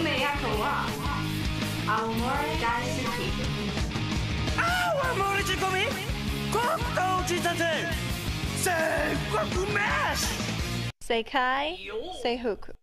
梅やかは青森大好き青森仕込み黒糖仕立て全国メッシュ Say Kai, say Hook.